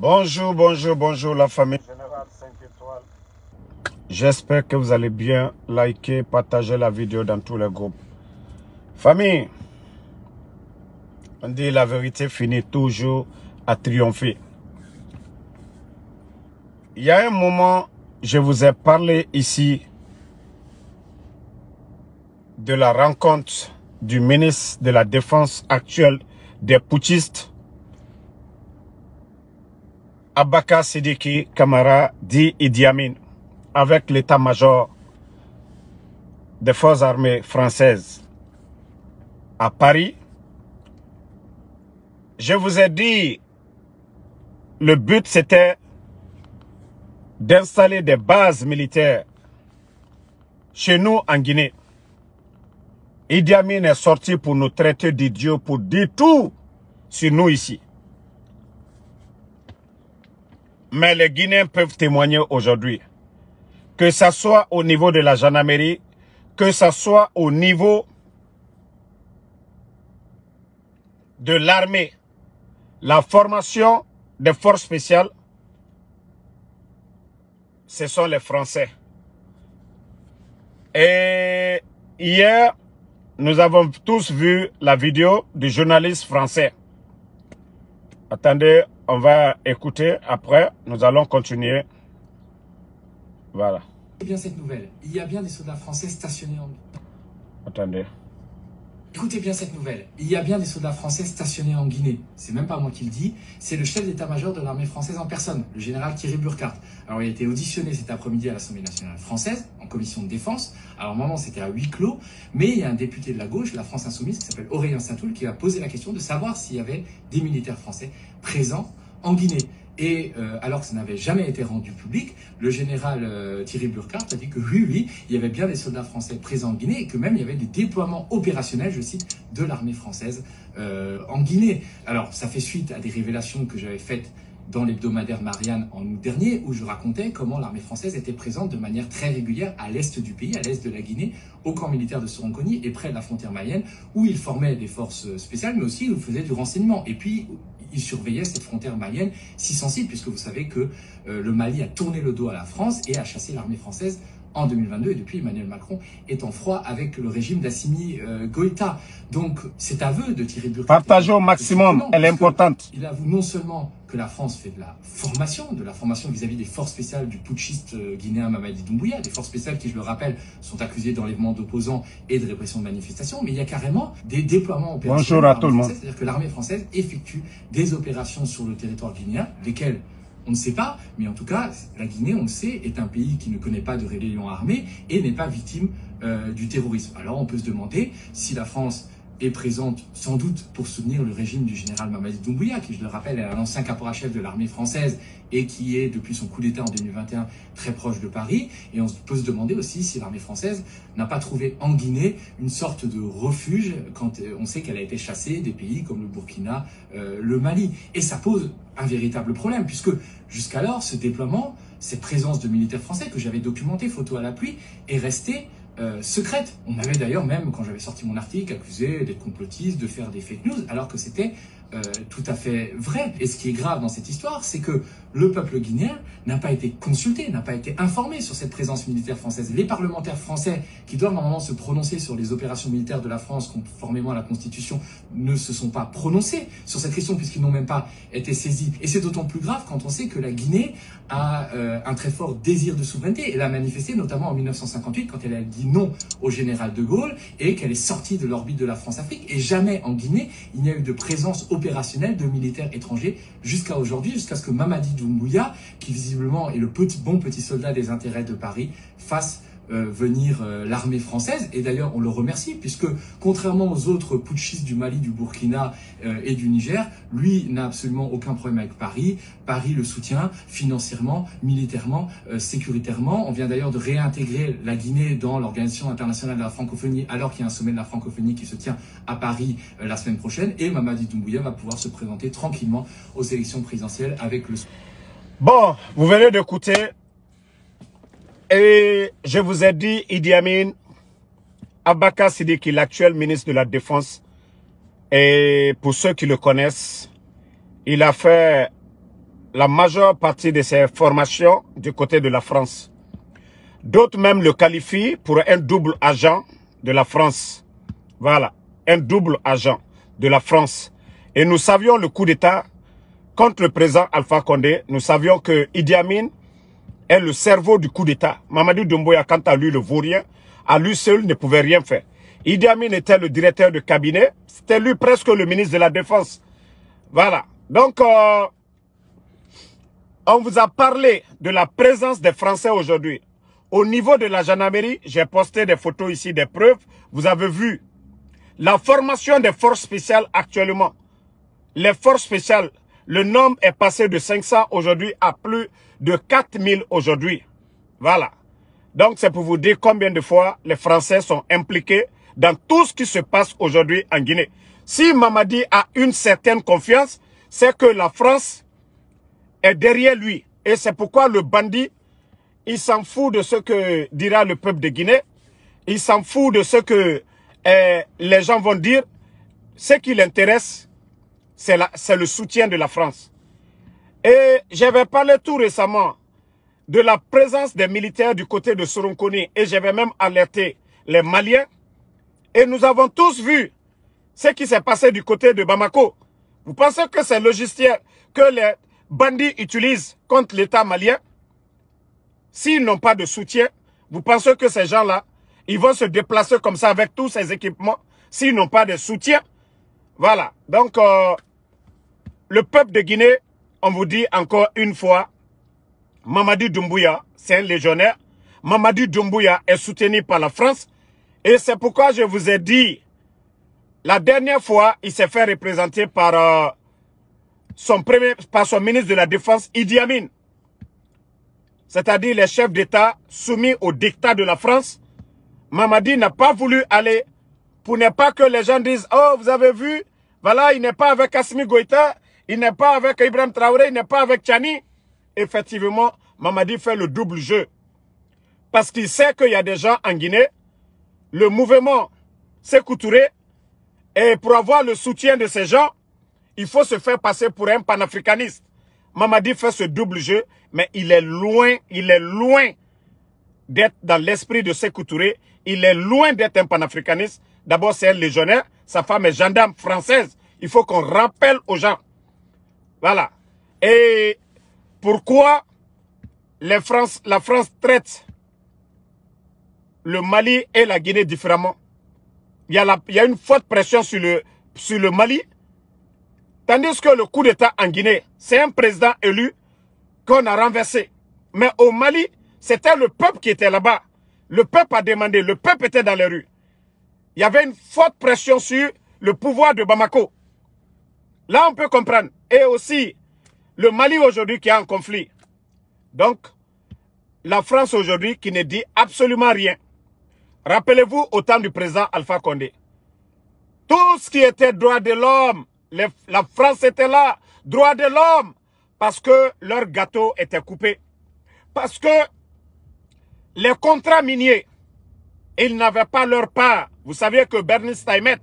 Bonjour, bonjour, bonjour la famille Générale 5 étoiles. J'espère que vous allez bien liker, partager la vidéo dans tous les groupes. Famille, on dit la vérité finit toujours à triompher. Il y a un moment, je vous ai parlé ici de la rencontre du ministre de la Défense actuel des putschistes, Abaka Sidiki Kamara dit Idi Amin, avec l'état-major des forces armées françaises à Paris. Je vous ai dit, le but c'était d'installer des bases militaires chez nous en Guinée. Idi Amin est sorti pour nous traiter d'idiots, pour dire tout sur nous ici. Mais les Guinéens peuvent témoigner aujourd'hui. Que ce soit au niveau de la gendarmerie, que ce soit au niveau de l'armée, la formation des forces spéciales, ce sont les Français. Et hier, nous avons tous vu la vidéo du journaliste français. Attendez, on va écouter. Après, nous allons continuer. Voilà. bien cette nouvelle. Il y a bien des soldats français stationnés en... Attendez. Écoutez bien cette nouvelle. Il y a bien des soldats français stationnés en Guinée. C'est même pas moi qui le dis. C'est le chef d'état-major de l'armée française en personne, le général Thierry Burkhardt. Alors, il a été auditionné cet après-midi à l'Assemblée nationale française, en commission de défense. Alors, moment, c'était à huis clos. Mais il y a un député de la gauche, la France Insoumise, qui s'appelle Aurélien Saint-Toul, qui a posé la question de savoir s'il y avait des militaires français présents en Guinée. Et euh, alors que ça n'avait jamais été rendu public, le général euh, Thierry Burkhardt a dit que oui, oui, il y avait bien des soldats français présents en Guinée et que même il y avait des déploiements opérationnels, je cite, de l'armée française euh, en Guinée. Alors, ça fait suite à des révélations que j'avais faites dans l'hebdomadaire Marianne en août dernier, où je racontais comment l'armée française était présente de manière très régulière à l'est du pays, à l'est de la Guinée, au camp militaire de Soronconi et près de la frontière malienne, où il formait des forces spéciales, mais aussi où il faisait du renseignement. Et puis, il surveillait cette frontière malienne si sensible, puisque vous savez que euh, le Mali a tourné le dos à la France et a chassé l'armée française en 2022 et depuis Emmanuel Macron est en froid avec le régime d'Assimi euh, Goïta. Donc cet aveu de Thierry Burkhardt... Partagez au maximum, elle est importante. Il avoue non seulement que la France fait de la formation, de la formation vis-à-vis des forces spéciales du putschiste euh, guinéen Mamadi Doumbouya, des forces spéciales qui, je le rappelle, sont accusées d'enlèvement d'opposants et de répression de manifestations, mais il y a carrément des déploiements opérationnels. Bonjour à tout le monde. C'est-à-dire que l'armée française effectue des opérations sur le territoire guinéen, lesquelles on ne sait pas, mais en tout cas, la Guinée, on le sait, est un pays qui ne connaît pas de rébellion armée et n'est pas victime euh, du terrorisme. Alors on peut se demander si la France est présente sans doute pour soutenir le régime du général Mamadi Doumbouya, qui, je le rappelle, est un ancien caporal-chef de l'armée française et qui est, depuis son coup d'État en 2021, très proche de Paris. Et on peut se demander aussi si l'armée française n'a pas trouvé en Guinée une sorte de refuge quand euh, on sait qu'elle a été chassée des pays comme le Burkina, euh, le Mali. Et ça pose un véritable problème, puisque jusqu'alors, ce déploiement, cette présence de militaires français que j'avais documenté, photo à l'appui, est restée euh, secrète. On avait d'ailleurs même, quand j'avais sorti mon article, accusé d'être complotiste, de faire des fake news, alors que c'était euh, tout à fait vrai. Et ce qui est grave dans cette histoire, c'est que le peuple guinéen n'a pas été consulté, n'a pas été informé sur cette présence militaire française. Les parlementaires français, qui doivent normalement se prononcer sur les opérations militaires de la France conformément à la Constitution, ne se sont pas prononcés sur cette question puisqu'ils n'ont même pas été saisis. Et c'est d'autant plus grave quand on sait que la Guinée a euh, un très fort désir de souveraineté. Elle a manifesté notamment en 1958 quand elle a dit non au général de Gaulle et qu'elle est sortie de l'orbite de la France-Afrique. Et jamais en Guinée, il n'y a eu de présence opérationnelle de militaires étrangers jusqu'à aujourd'hui, jusqu'à ce que Mamadi Doumbouya, qui visiblement est le petit, bon petit soldat des intérêts de Paris, fasse euh, venir euh, l'armée française. Et d'ailleurs, on le remercie, puisque contrairement aux autres putschistes du Mali, du Burkina euh, et du Niger, lui n'a absolument aucun problème avec Paris. Paris le soutient financièrement, militairement, sécuritairement. On vient d'ailleurs de réintégrer la Guinée dans l'Organisation internationale de la francophonie, alors qu'il y a un sommet de la francophonie qui se tient à Paris la semaine prochaine. Et Mamadi Doumbouya va pouvoir se présenter tranquillement aux élections présidentielles avec le... Bon, vous venez d'écouter et je vous ai dit, Idi Amin, Abaka Sidiki, l'actuel ministre de la Défense, et pour ceux qui le connaissent, il a fait la majeure partie de ces formations du côté de la France. D'autres même le qualifient pour un double agent de la France. Voilà, un double agent de la France. Et nous savions le coup d'État contre le président Alpha Condé. Nous savions que Idi Amin est le cerveau du coup d'État. Mamadou Doumbouya, quant à lui, le vaurien, à lui seul ne pouvait rien faire. Idi Amin était le directeur de cabinet. C'était lui presque le ministre de la Défense. Voilà. Donc, euh, on vous a parlé de la présence des Français aujourd'hui. Au niveau de la gendarmerie, j'ai posté des photos ici, des preuves. Vous avez vu la formation des forces spéciales actuellement. Les forces spéciales, le nombre est passé de 500 aujourd'hui à plus de 4000 aujourd'hui. Voilà. Donc, c'est pour vous dire combien de fois les Français sont impliqués dans tout ce qui se passe aujourd'hui en Guinée. Si Mamadi a une certaine confiance, c'est que la France est derrière lui. Et c'est pourquoi le bandit, il s'en fout de ce que dira le peuple de Guinée. Il s'en fout de ce que eh, les gens vont dire. Ce qui l'intéresse, c'est le soutien de la France. Et j'avais parlé tout récemment de la présence des militaires du côté de Soronkoni et j'avais même alerté les Maliens. Et nous avons tous vu ce qui s'est passé du côté de Bamako. Vous pensez que c'est logiciel que les bandits utilisent contre l'État malien? S'ils n'ont pas de soutien, vous pensez que ces gens-là, ils vont se déplacer comme ça avec tous ces équipements s'ils n'ont pas de soutien? Voilà. Donc, euh, le peuple de Guinée, on vous dit encore une fois, Mamadi Doumbouya, c'est un légionnaire. Mamadi Doumbouya est soutenu par la France. Et c'est pourquoi je vous ai dit, la dernière fois, il s'est fait représenter par, euh, son son ministre de la Défense, Idi Amin. C'est-à-dire les chefs d'État soumis au dictat de la France. Mamadi n'a pas voulu aller pour ne pas que les gens disent « Oh, vous avez vu, voilà, il n'est pas avec Asmi Goïta, il n'est pas avec Ibrahim Traoré, il n'est pas avec Chani. » Effectivement, Mamadi fait le double jeu. Parce qu'il sait qu'il y a des gens en Guinée, le mouvement s'est et pour avoir le soutien de ces gens, il faut se faire passer pour un panafricaniste. Mamadi fait ce double jeu, mais il est loin, il est loin d'être dans l'esprit de Sékou Touré. Il est loin d'être un panafricaniste. D'abord, c'est un légionnaire. Sa femme est gendarme française. Il faut qu'on rappelle aux gens. Voilà. Et pourquoi la France traite le Mali et la Guinée différemment? Il y, a une forte pression sur le, sur le Mali. Tandis que le coup d'État en Guinée, c'est un président élu qu'on a renversé. Mais au Mali, c'était le peuple qui était là-bas. Le peuple a demandé, le peuple était dans les rues. Il y avait une forte pression sur le pouvoir de Bamako. Là, on peut comprendre. Et aussi, le Mali aujourd'hui qui est en conflit. Donc, la France aujourd'hui qui ne dit absolument rien. Rappelez-vous au temps du président Alpha Condé. Tout ce qui était droit de l'homme, la France était là, droit de l'homme, parce que leur gâteau était coupé. Parce que les contrats miniers, ils n'avaient pas leur part. Vous saviez que Bernie Steinmet,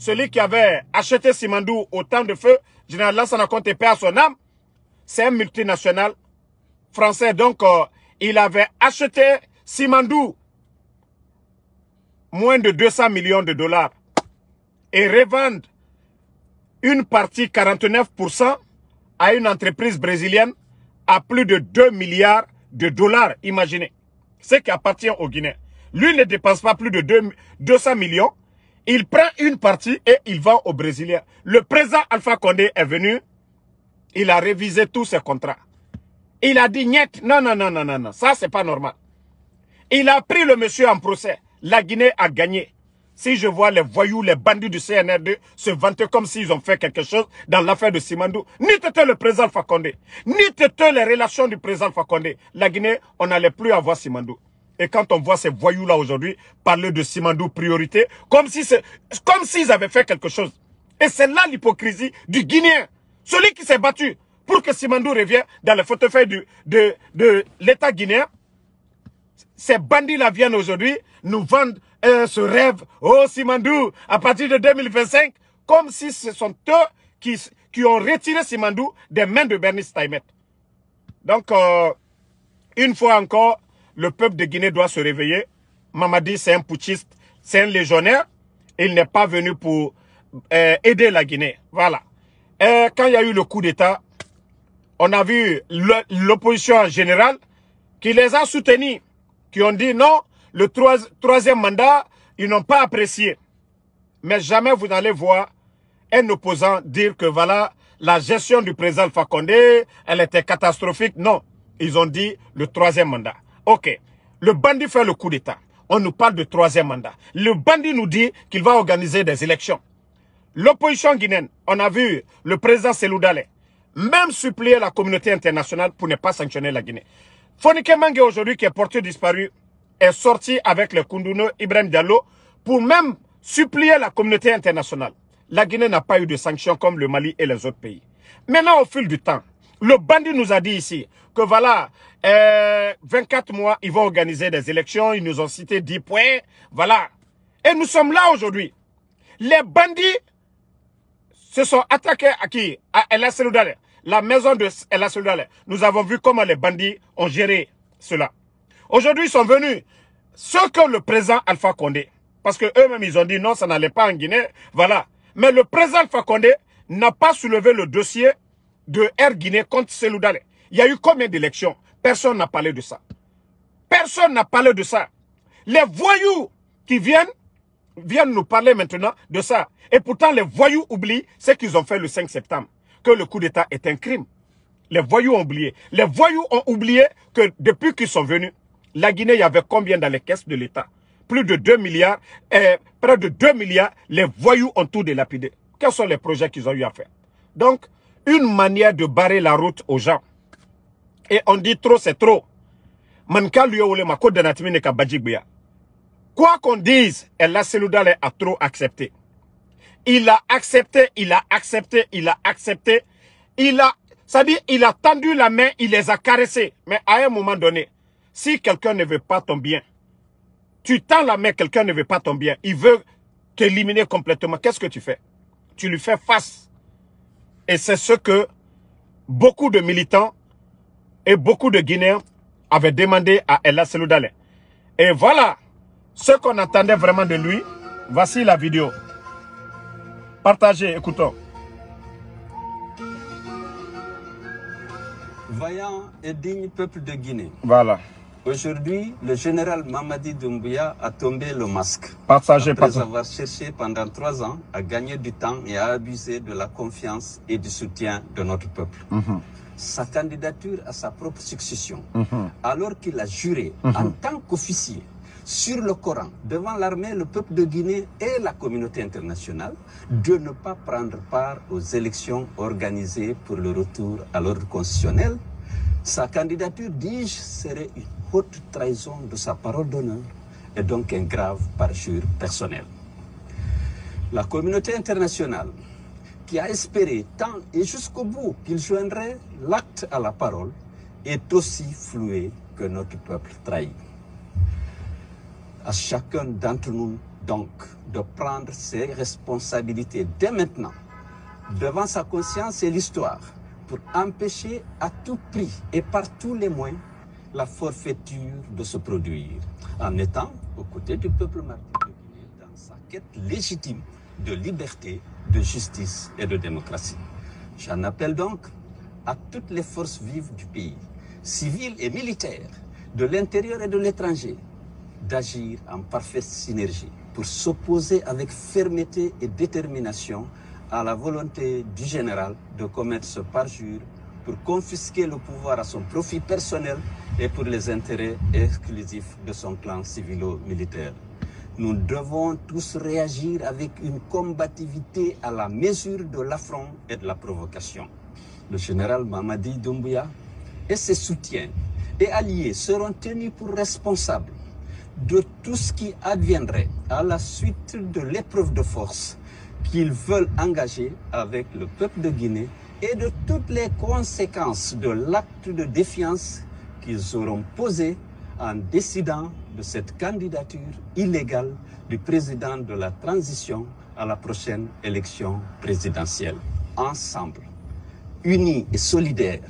celui qui avait acheté Simandou au temps de feu, général Lansana Conte à son âme, c'est un multinational français. Donc, euh, il avait acheté Simandou moins de 200 millions de dollars et revendre une partie 49% à une entreprise brésilienne à plus de 2 milliards de dollars, imaginez. Ce qui appartient au Guinéens. Lui ne dépense pas plus de 200 millions. Il prend une partie et il vend aux Brésiliens. Le président Alpha Condé est venu. Il a révisé tous ses contrats. Il a dit, niet, non, non, non, non, non, non, ça c'est pas normal. Il a pris le monsieur en procès. La Guinée a gagné. Si je vois les voyous, les bandits du CNRD se vanter comme s'ils ont fait quelque chose dans l'affaire de Simandou, ni tête le président Fakonde, ni tête les relations du président Fakonde. La Guinée, on n'allait plus avoir Simandou. Et quand on voit ces voyous-là aujourd'hui parler de Simandou priorité, comme si comme s'ils avaient fait quelque chose. Et c'est là l'hypocrisie du Guinéen. Celui qui s'est battu pour que Simandou revienne dans le fauteuil de, de, de l'État guinéen. Ces bandits-là viennent aujourd'hui nous vendent euh, ce rêve. Oh Simandou, à partir de 2025, comme si ce sont eux qui, qui ont retiré Simandou des mains de Bernie Steinmetz. Donc, euh, une fois encore, le peuple de Guinée doit se réveiller. Mamadi, c'est un putschiste, c'est un légionnaire. Il n'est pas venu pour euh, aider la Guinée. Voilà. Et quand il y a eu le coup d'État, on a vu l'opposition en général qui les a soutenus, qui ont dit non, le troisième mandat, ils n'ont pas apprécié. Mais jamais vous n'allez voir un opposant dire que voilà, la gestion du président Condé, elle était catastrophique. Non, ils ont dit le troisième mandat. Ok, le bandit fait le coup d'État. On nous parle de troisième mandat. Le bandit nous dit qu'il va organiser des élections. L'opposition guinéenne, on a vu le président Selou même supplier la communauté internationale pour ne pas sanctionner la Guinée. Fonike Mange aujourd'hui, qui est porté disparu, est sorti avec le Kunduno Ibrahim Diallo pour même supplier la communauté internationale. La Guinée n'a pas eu de sanctions comme le Mali et les autres pays. Maintenant, au fil du temps, le bandit nous a dit ici que voilà, 24 euh, mois, ils vont organiser des élections, ils nous ont cité 10 points, voilà. Et nous sommes là aujourd'hui. Les bandits se sont attaqués à qui? À El la maison de El Nous avons vu comment les bandits ont géré cela. Aujourd'hui, ils sont venus. Ce que le président Alpha Condé, parce que eux-mêmes, ils ont dit non, ça n'allait pas en Guinée, voilà. Mais le président Alpha Condé n'a pas soulevé le dossier de Air Guinée contre Selou Il y a eu combien d'élections? Personne n'a parlé de ça. Personne n'a parlé de ça. Les voyous qui viennent, viennent nous parler maintenant de ça. Et pourtant, les voyous oublient ce qu'ils ont fait le 5 septembre. Que le coup d'État est un crime. Les voyous ont oublié. Les voyous ont oublié que depuis qu'ils sont venus, la Guinée, il y avait combien dans les caisses de l'État? Plus de 2 milliards. Et près de 2 milliards, les voyous ont tout délapidé. Quels sont les projets qu'ils ont eu à faire? Donc, une manière de barrer la route aux gens. Et on dit trop, c'est trop. Quoi qu'on dise, El Seloudale a trop accepté. Il a accepté, il a accepté, il a accepté. Il a, ça il a tendu la main, il les a caressés. Mais à un moment donné, si quelqu'un ne veut pas ton bien, tu tends la main, quelqu'un ne veut pas ton bien, il veut t'éliminer complètement. Qu'est-ce que tu fais? Tu lui fais face. Et c'est ce que beaucoup de militants et beaucoup de Guinéens avaient demandé à Ella Seloudale. Et voilà ce qu'on attendait vraiment de lui. Voici la vidéo. Partagez, écoutons. Vaillant et digne peuple de Guinée. Voilà. Aujourd'hui, le général Mamadi Doumbouya a tombé le masque. Partagez, après avoir cherché pendant trois ans à gagner du temps et à abuser de la confiance et du soutien de notre peuple. Mhm. Sa candidature à sa propre succession, Mhm. alors qu'il a juré en tant qu'officier sur le Coran, devant l'armée, le peuple de Guinée et la communauté internationale, de ne pas prendre part aux élections organisées pour le retour à l'ordre constitutionnel. Sa candidature, dis-je, serait une haute trahison de sa parole d'honneur et donc un grave parjure personnel. La communauté internationale, qui a espéré tant et jusqu'au bout qu'il joindrait l'acte à la parole, est aussi flouée que notre peuple trahi. À chacun d'entre nous, donc, de prendre ses responsabilités dès maintenant, devant sa conscience et l'histoire, pour empêcher à tout prix et par tous les moyens la forfaiture de se produire, en étant aux côtés du peuple martyr de Guinée dans sa quête légitime de liberté, de justice et de démocratie. J'en appelle donc à toutes les forces vives du pays, civiles et militaires, de l'intérieur et de l'étranger, d'agir en parfaite synergie pour s'opposer avec fermeté et détermination à la volonté du général de commettre ce parjure pour confisquer le pouvoir à son profit personnel et pour les intérêts exclusifs de son clan civilo-militaire. Nous devons tous réagir avec une combativité à la mesure de l'affront et de la provocation. Le général Mamadi Doumbouya et ses soutiens et alliés seront tenus pour responsables de tout ce qui adviendrait à la suite de l'épreuve de force qu'ils veulent engager avec le peuple de Guinée et de toutes les conséquences de l'acte de défiance qu'ils auront posé en décidant de cette candidature illégale du président de la transition à la prochaine élection présidentielle. Ensemble, unis et solidaires,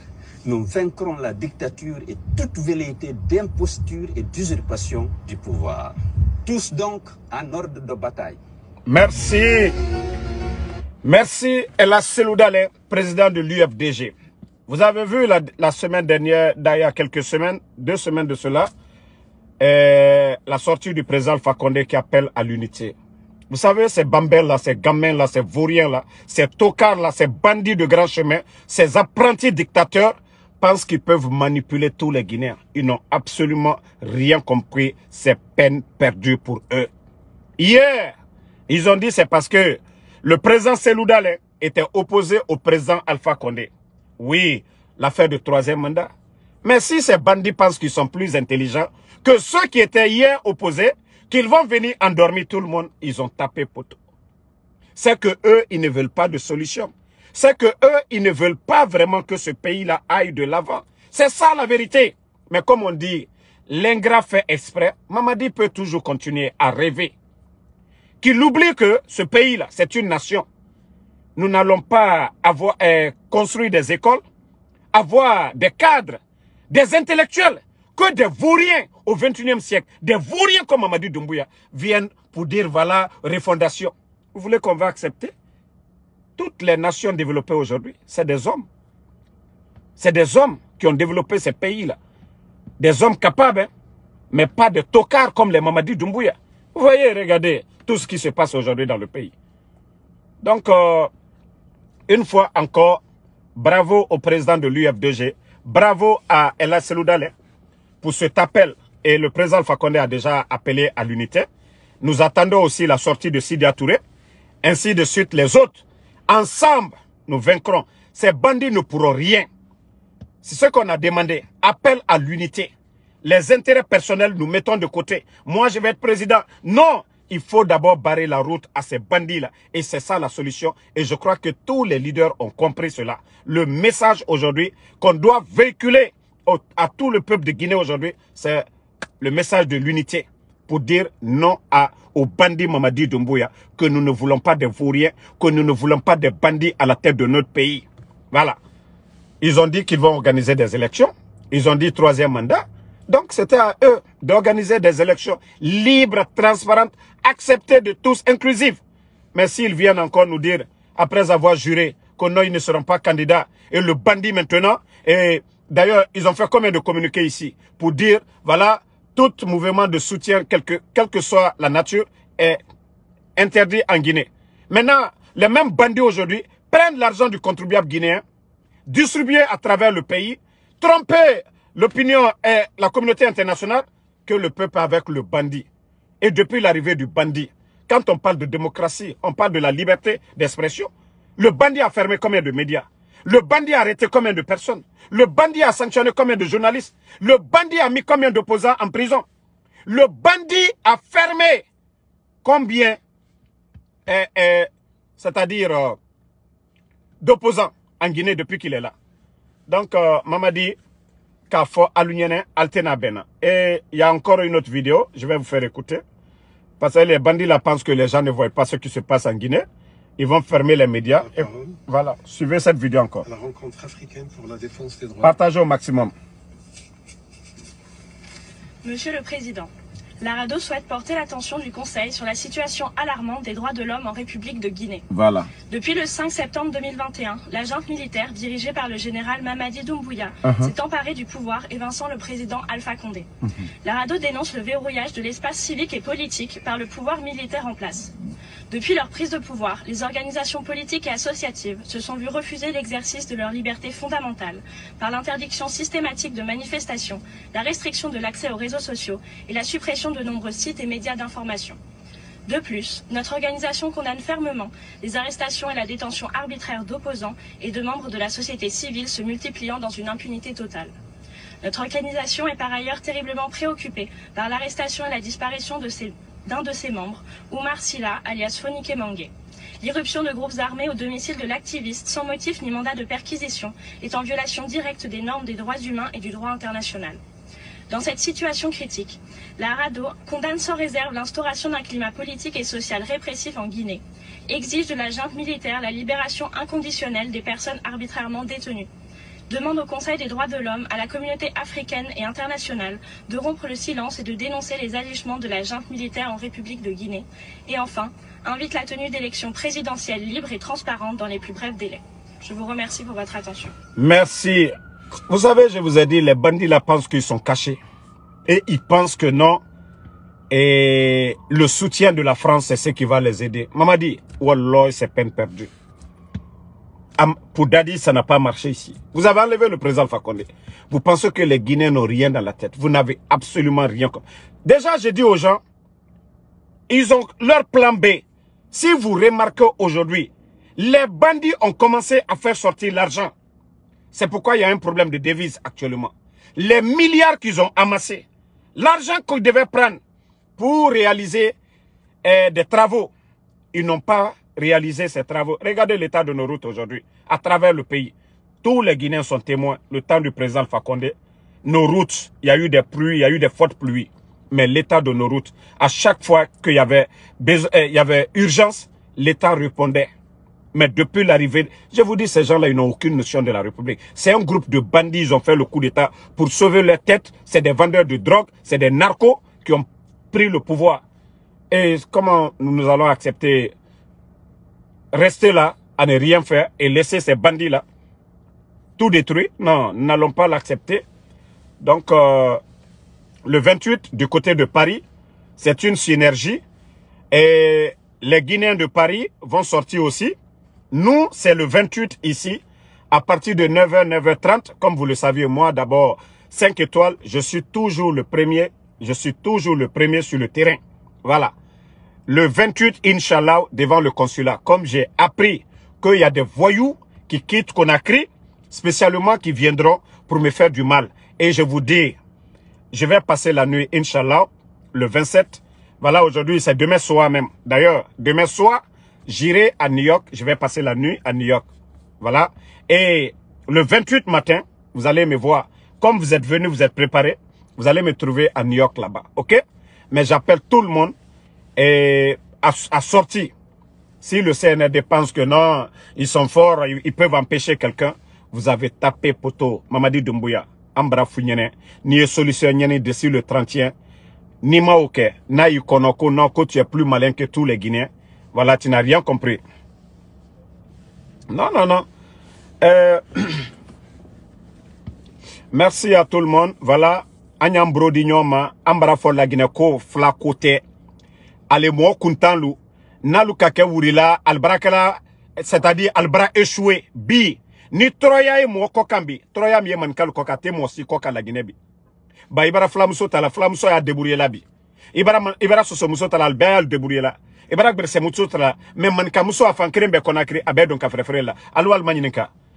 nous vaincrons la dictature et toute velléité d'imposture et d'usurpation du pouvoir. Tous donc en ordre de bataille. Merci. Merci Ella Seloudale, président de l'UFDG. Vous avez vu la, semaine dernière, d'ailleurs quelques semaines, deux semaines de cela, euh, la sortie du président Condé qui appelle à l'unité. Vous savez, ces bambins là, ces gamins là, ces vauriens là, ces tocards là, ces bandits de grand chemin, ces apprentis dictateurs pensent qu'ils peuvent manipuler tous les Guinéens. Ils n'ont absolument rien compris. C'est peine perdue pour eux. Hier, ils ont dit c'est parce que le président Seloudale était opposé au président Alpha Condé. Oui, l'affaire du troisième mandat. Mais si ces bandits pensent qu'ils sont plus intelligents que ceux qui étaient hier opposés, qu'ils vont venir endormir tout le monde, ils ont tapé poteau. C'est que eux, ils ne veulent pas de solution. C'est que eux, ils ne veulent pas vraiment que ce pays-là aille de l'avant. C'est ça la vérité. Mais comme on dit, l'ingrat fait exprès, Mamadi peut toujours continuer à rêver. Qu'il oublie que ce pays-là, c'est une nation. Nous n'allons pas avoir euh, construit des écoles, avoir des cadres, des intellectuels, que des vauriens au 21e siècle, des vauriens comme Mamadi Doumbouya, viennent pour dire voilà, refondation. Vous voulez qu'on va accepter? Toutes les nations développées aujourd'hui, c'est des hommes. C'est des hommes qui ont développé ces pays-là. Des hommes capables, hein, mais pas de tocards comme les Mamadi Doumbouya. Vous voyez, regardez tout ce qui se passe aujourd'hui dans le pays. Donc, euh, une fois encore, bravo au président de l'UFDG, bravo à Ella Seloudale pour cet appel. Et le président Fakonde a déjà appelé à l'unité. Nous attendons aussi la sortie de Sidi Touré, ainsi de suite les autres. Ensemble, nous vaincrons. Ces bandits ne pourront rien. C'est ce qu'on a demandé. Appel à l'unité. Les intérêts personnels, nous mettons de côté. Moi, je vais être président. Non, il faut d'abord barrer la route à ces bandits-là. Et c'est ça la solution. Et je crois que tous les leaders ont compris cela. Le message aujourd'hui qu'on doit véhiculer à tout le peuple de Guinée aujourd'hui, c'est le message de l'unité pour dire non aux bandits Mamadi Doumbouya, que nous ne voulons pas des vauriens, que nous ne voulons pas des bandits à la tête de notre pays. Voilà. Ils ont dit qu'ils vont organiser des élections. Ils ont dit troisième mandat. Donc c'était à eux d'organiser des élections libres, transparentes, acceptées de tous, inclusives. Mais s'ils viennent encore nous dire, après avoir juré, que ils ne seront pas candidats, et le bandit maintenant, et D'ailleurs, ils ont fait combien de communiqués ici pour dire, voilà, tout mouvement de soutien, quelle que, soit la nature, est interdit en Guinée. Maintenant, les mêmes bandits aujourd'hui prennent l'argent du contribuable guinéen, distribuer à travers le pays, tromper l'opinion et la communauté internationale que le peuple avec le bandit. Et depuis l'arrivée du bandit, quand on parle de démocratie, on parle de la liberté d'expression, le bandit a fermé combien de médias? Le bandit a arrêté combien de personnes? Le bandit a sanctionné combien de journalistes? Le bandit a mis combien d'opposants en prison? Le bandit a fermé combien, eh, eh, c'est-à-dire euh, d'opposants en Guinée depuis qu'il est là? Donc, euh, Mamadi Kafo Alunyene Altena Bena. Et il y a encore une autre vidéo, je vais vous faire écouter. Parce que les bandits là pensent que les gens ne voient pas ce qui se passe en Guinée. Ils vont fermer les médias. Et voilà, suivez cette vidéo encore. La rencontre africaine pour la défense des droits. Partagez au maximum. Monsieur le Président, l'ARADO souhaite porter l'attention du Conseil sur la situation alarmante des droits de l'homme en République de Guinée. Voilà. Depuis le 5 septembre 2021, la junte militaire dirigée par le général Mamadi Doumbouya Uh-huh. s'est emparée du pouvoir évinçant le président Alpha Condé. L'ARADO dénonce le verrouillage de l'espace civique et politique par le pouvoir militaire en place. Depuis leur prise de pouvoir, les organisations politiques et associatives se sont vues refuser l'exercice de leur liberté fondamentale par l'interdiction systématique de manifestations, la restriction de l'accès aux réseaux sociaux et la suppression de nombreux sites et médias d'information. De plus, notre organisation condamne fermement les arrestations et la détention arbitraire d'opposants et de membres de la société civile se multipliant dans une impunité totale. Notre organisation est par ailleurs terriblement préoccupée par l'arrestation et la disparition d'un de ses membres, Oumar Silla, alias Fonike Mangue. L'irruption de groupes armés au domicile de l'activiste sans motif ni mandat de perquisition est en violation directe des normes des droits humains et du droit international. Dans cette situation critique, la RADO condamne sans réserve l'instauration d'un climat politique et social répressif en Guinée, exige de la junte militaire la libération inconditionnelle des personnes arbitrairement détenues, demande au Conseil des droits de l'homme, à la communauté africaine et internationale de rompre le silence et de dénoncer les agissements de la junte militaire en République de Guinée. Et enfin, invite la tenue d'élections présidentielles libres et transparentes dans les plus brefs délais. Je vous remercie pour votre attention. Merci. Vous savez, je vous ai dit, les bandits là pensent qu'ils sont cachés. Et ils pensent que non. Et le soutien de la France, c'est ce qui va les aider. Maman dit, Wallah, c'est peine perdue. Pour Dadi, ça n'a pas marché ici. Vous avez enlevé le président Fakonde. Vous pensez que les Guinéens n'ont rien dans la tête. Vous n'avez absolument rien. Déjà, j'ai dit aux gens, ils ont leur plan B. Si vous remarquez aujourd'hui, les bandits ont commencé à faire sortir l'argent. C'est pourquoi il y a un problème de devise actuellement. Les milliards qu'ils ont amassés, l'argent qu'ils devaient prendre pour réaliser eh, des travaux, ils n'ont pas réalisé ces travaux. Regardez l'état de nos routes aujourd'hui, à travers le pays. Tous les Guinéens sont témoins, le temps du président Fakonde. Nos routes, il y a eu des pluies, il y a eu des fortes pluies. Mais l'état de nos routes, à chaque fois qu'il y avait, eh, y avait urgence, l'État répondait. Mais depuis l'arrivée, je vous dis, ces gens-là, ils n'ont aucune notion de la République. C'est un groupe de bandits, ils ont fait le coup d'État pour sauver leur tête. C'est des vendeurs de drogue, c'est des narcos qui ont pris le pouvoir. Et comment nous allons accepter rester là, à ne rien faire et laisser ces bandits-là tout détruire Non, nous n'allons pas l'accepter. Donc, euh, le 28, du côté de Paris, c'est une synergie. Et les Guinéens de Paris vont sortir aussi. Nous, c'est le 28 ici, à partir de 9h, 9h30. Comme vous le saviez, moi, d'abord, 5 étoiles, je suis toujours le premier. Je suis toujours le premier sur le terrain. Voilà. Le 28, Inch'Allah, devant le consulat. Comme j'ai appris qu'il y a des voyous qui quittent Conakry, spécialement qui viendront pour me faire du mal. Et je vous dis, je vais passer la nuit, Inch'Allah, le 27. Voilà, aujourd'hui, c'est demain soir même. D'ailleurs, demain soir, j'irai à New York. Je vais passer la nuit à New York. Voilà. Et le 28 matin, vous allez me voir. Comme vous êtes venu, vous êtes préparé, vous allez me trouver à New York là-bas. OK? Mais j'appelle tout le monde et à, sortir. Si le CNRD pense que non, ils sont forts, ils, ils peuvent empêcher quelqu'un, vous avez tapé poteau Mamadi Doumbouya, Ambra Founyene, ni solution d'ici le 31, ni Maoke, na Yukonoko, non, que tu es plus malin que tous les Guinéens. Voilà, tu n'as rien compris. Non, non, non. Euh, merci à tout le monde. Voilà, Agnam Brodignoma, Ambra la Guinée, ko fla côté. Ale mo kuntanlu, nalu kake wurila, albarakala, c'est-à-dire albara échoué, bi, ni troya ye mo kokambi, troya mi ye mankalu koka, te mo si koka la Guinée bi. Ba ibara flamuso tala, flamuso ya débrouillé la bi. Ibara, ibara soso muso tala, albaya al débrouillé la. Ibara berse muso tala, mais manka muso afan krembe konakri, abe don ka frefre la. Alu.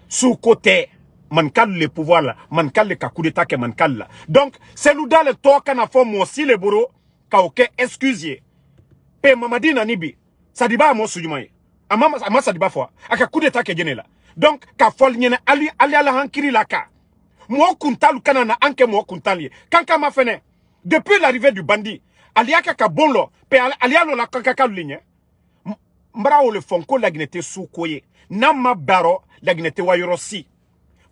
Sous côté, mankal le pouvoir là, mankal le ka coup d'état ke mankal là. Donc, le toka na fo mo si le boro, ka oke excuse pe mamadi na nibi sadiba mo sujuma ye ama ama sadiba ke jene la donc ka fol nyene ali ali ala hankiri la ka mo kuntalu kana na mo kuntali kanka ma fene depuis l'arrivée du bandit ali aka ka pe ali alo la kanka ka ligne mbra o le fonko la gnete sukoye. Namma baro la gnete wayoro si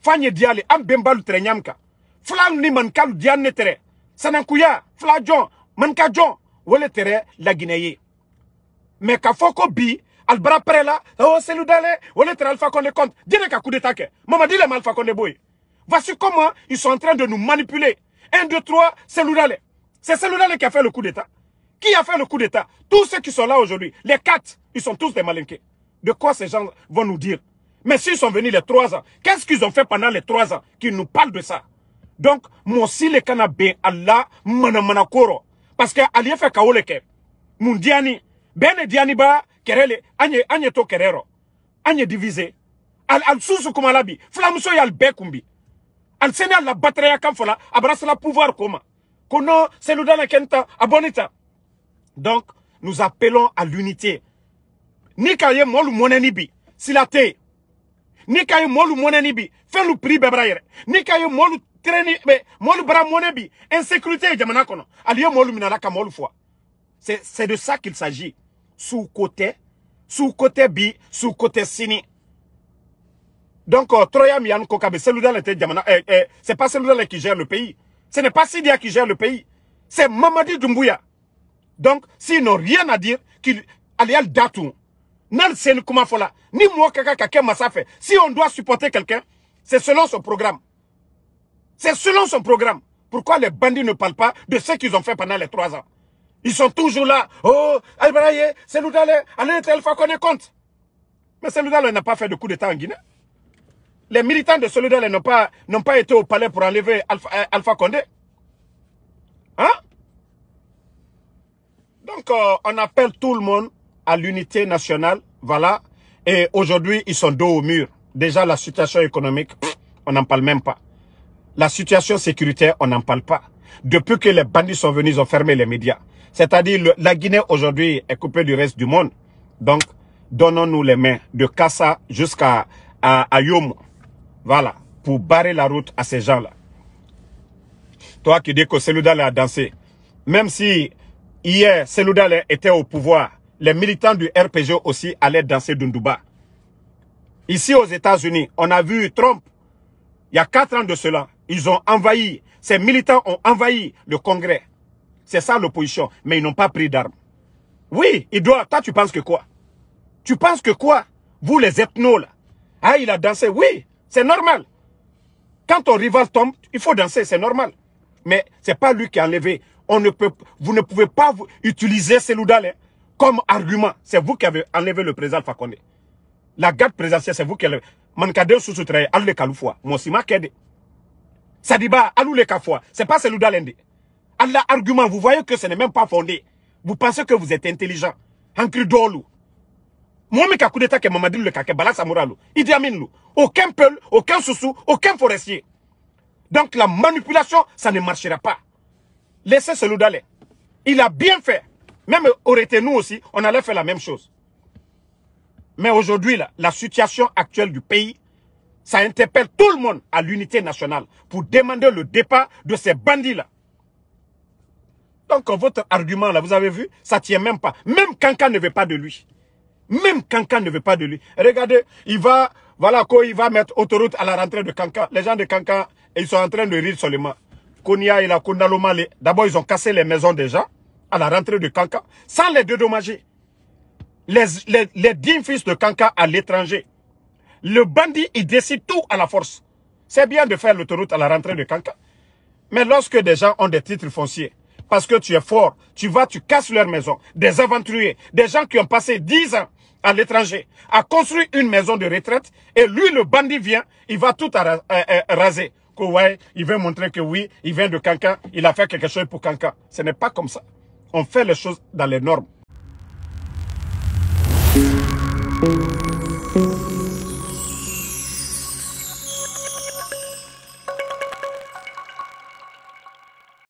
fanye diale am bembalu trenyamka flan ni man diane tere. Sanankuya fla jon man ka jon wole la Guinée mais ka foko bi albara prela oh c'est dale wole tere alpha konde compte dine ka coup d'état ke. Mama dit le alpha konde boy. Voici comment ils sont en train de nous manipuler. 1 2 3 c'est dale c'est Seloudale qui a fait le coup d'état. Qui a fait le coup d'état? Tous ceux qui sont là aujourd'hui les quatre ils sont tous des malinqués. De quoi ces gens vont nous dire? Mais s'ils sont venus les trois ans qu'est-ce qu'ils ont fait pendant les trois ans qu'ils nous parlent de ça? Donc moi aussi les canabé Allah mana mana koro. Parce que aliye fait kawole ke mun diani bene diani ba kerele anye anye to kerero anye divisé. Al al susu kuma labi flamuso yal bekumbi al sene la batterie kan fola abrasa la pouvoir comment? Kono c'est kenta abonita donc nous appelons à l'unité. Ni kaye molu moneni bi. Silate. Ni kaye molu moneni bi. Fait le prix bebra yere ni kaye molu treni molu bra moné bi. Insécurité jamana kono. Aliye molu minala ka molu c'est c'est de ça qu'il s'agit. Sous côté sous côté bi sous côté sini. Donc, euh, Troya Mian Kokabe, Seloudal était Diamana. Eh, eh, c'est pas Seloudal qui gère le pays. Ce n'est pas Sidia qui gère le pays. C'est Mamadi Doumbouya. Donc, s'ils n'ont rien à dire, qu'il alial datou. Ni moi. Si on doit supporter quelqu'un, c'est selon son programme. C'est selon son programme. Pourquoi les bandits ne parlent pas de ce qu'ils ont fait pendant les trois ans? Ils sont toujours là. Oh, Albraye, c'est Loudale, allez, telle fois compte. Mais Seloudal n'a pas fait de coup d'État en Guinée. Les militants de Seloudal n'ont pas, pas été au palais pour enlever Alpha, euh, Condé. Hein? Donc, euh, on appelle tout le monde à l'unité nationale. Voilà. Et aujourd'hui, ils sont dos au mur. Déjà, la situation économique, on n'en parle même pas. La situation sécuritaire, on n'en parle pas. Depuis que les bandits sont venus, ils ont fermé les médias. C'est-à-dire, la Guinée aujourd'hui est coupée du reste du monde. Donc, donnons-nous les mains de Kassa jusqu'à à. Voilà. Pour barrer la route à ces gens-là. Toi qui dis que Seloudal a dansé. Même si hier, Seloudal était au pouvoir, les militants du RPG aussi allaient danser Dunduba. Ici aux États-Unis, on a vu Trump, il y a quatre ans de cela, ils ont envahi, ces militants ont envahi le Congrès. C'est ça l'opposition, mais ils n'ont pas pris d'armes. Oui, ils doivent. Toi, tu penses que quoi? Tu penses que quoi? Vous, les ethnos, là? Ah, il a dansé. Oui, c'est normal. Quand ton rival tombe, il faut danser, c'est normal. Mais c'est pas lui qui a enlevé. On ne peut, vous ne pouvez pas utiliser Seloudal hein, comme argument. C'est vous qui avez enlevé le président Fakonde. La garde présidentielle, c'est vous qui avez... Mankade sous-soutraye, alle kaloufwa. Monsima kede. Sadiba, alou le kafwa. C'est pas Seloudal ende. Allah argument, vous voyez que ce n'est même pas fondé. Vous pensez que vous êtes intelligent. Ankri dolu. Moi, mes coup d'état que Mamadi le kake bala samuralu. Idi Amin. Aucun peul, aucun soussou, aucun forestier. Donc la manipulation, ça ne marchera pas. Laissez ce d'aller. Il a bien fait. Même aurait été nous aussi, on allait faire la même chose. Mais aujourd'hui, la situation actuelle du pays, ça interpelle tout le monde à l'unité nationale pour demander le départ de ces bandits-là. Donc votre argument, là, vous avez vu, ça tient même pas. Même Kanka ne veut pas de lui. Même Kanka ne veut pas de lui. Regardez, il va, voilà quoi, il va mettre autoroute à la rentrée de Kanka. Les gens de Kanka, ils sont en train de rire seulement. Konya et la Kondalomale, d'abord ils ont cassé les maisons des gens à la rentrée de Kanka, sans les dédommager. Les, les, fils de Kanka à l'étranger. Le bandit, il décide tout à la force. C'est bien de faire l'autoroute à la rentrée de Kanka. Mais lorsque des gens ont des titres fonciers, parce que tu es fort, tu vas, tu casses leur maison. Des aventuriers, des gens qui ont passé 10 ans à l'étranger, à construire une maison de retraite, et lui, le bandit vient, il va tout euh, euh, raser. Il veut montrer que oui, il vient de Kanka, il a fait quelque chose pour Kanka. Ce n'est pas comme ça. On fait les choses dans les normes.